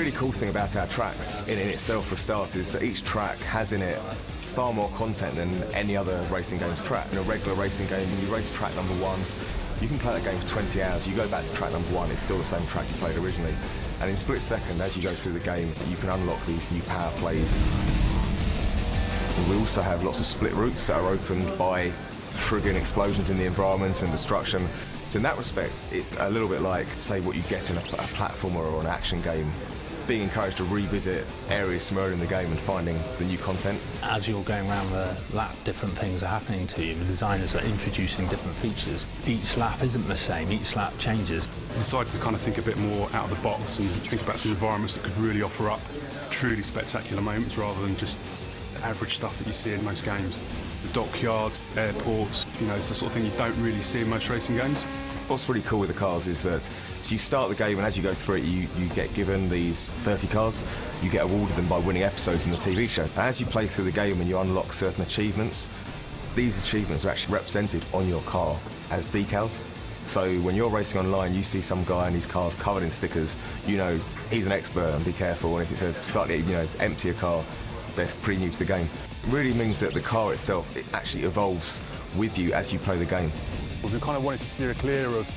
really cool thing about our tracks, in, in itself for starters, is that each track has in it far more content than any other racing game's track. In a regular racing game, you race track number one, you can play that game for 20 hours. You go back to track number one, it's still the same track you played originally. And in split second, as you go through the game, you can unlock these new power plays. We also have lots of split routes that are opened by triggering explosions in the environments and destruction. So in that respect, it's a little bit like, say, what you get in a, a platformer or an action game. Being encouraged to revisit areas somewhere in the game and finding the new content. As you're going around the lap, different things are happening to you. The designers are introducing different features. Each lap isn't the same, each lap changes. I decided to kind of think a bit more out of the box and think about some environments that could really offer up truly spectacular moments rather than just average stuff that you see in most games. The dockyards, airports, you know, it's the sort of thing you don't really see in most racing games. What's really cool with the cars is that you start the game and as you go through it, you, you get given these 30 cars. You get awarded them by winning episodes in the TV show. And as you play through the game and you unlock certain achievements, these achievements are actually represented on your car as decals. So when you're racing online, you see some guy in his car's covered in stickers, you know he's an expert and be careful. And if it's a slightly, you know, emptier car, that's pretty new to the game. It really means that the car itself, it actually evolves with you as you play the game. We kind of wanted to steer clear of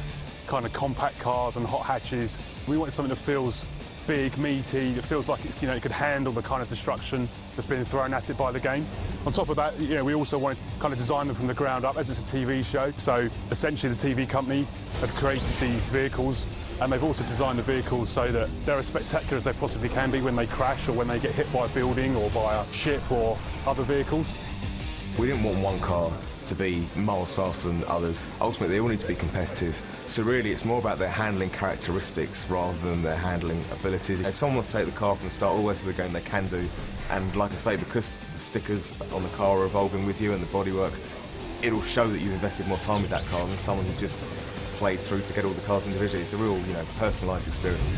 kind of compact cars and hot hatches. We wanted something that feels big, meaty, that feels like it's, you know, it could handle the kind of destruction that's been thrown at it by the game. On top of that, you know, we also wanted to kind of design them from the ground up as it's a TV show. So essentially the TV company have created these vehicles and they've also designed the vehicles so that they're as spectacular as they possibly can be when they crash or when they get hit by a building or by a ship or other vehicles. We didn't want one car to be miles faster than others. Ultimately, they all need to be competitive. So really, it's more about their handling characteristics rather than their handling abilities. If someone wants to take the car from the start all the way through the game, they can do. And like I say, because the stickers on the car are evolving with you and the bodywork, it'll show that you've invested more time with that car than someone who's just played through to get all the cars individually. It's a real, you know, personalised experience.